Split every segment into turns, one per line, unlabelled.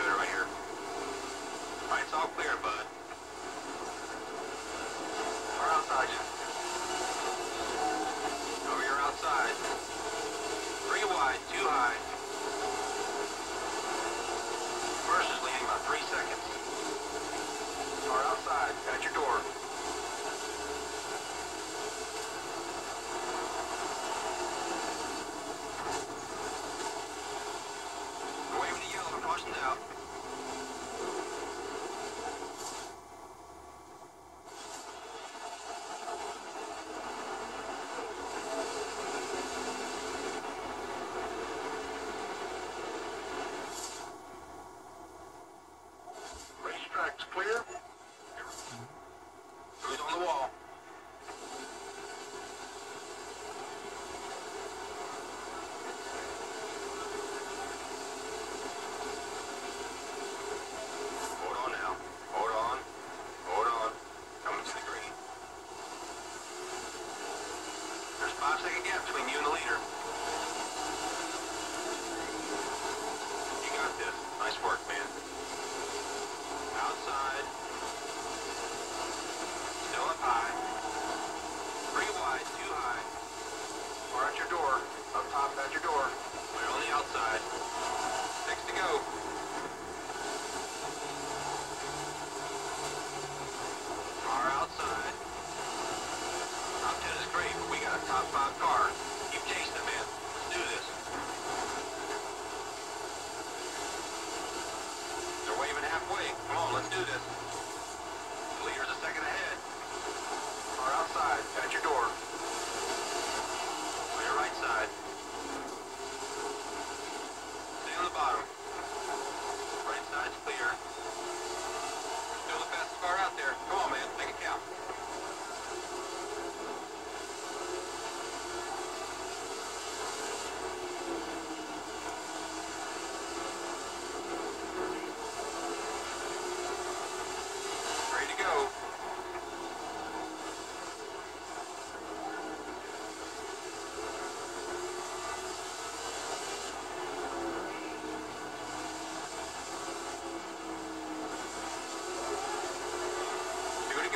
right here. Alright, it's all clear, bud. Nice work, man. Outside. Still up high. Three wide, too high. We're at your door. Up top, at your door. We're on the outside. Six to go.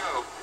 show.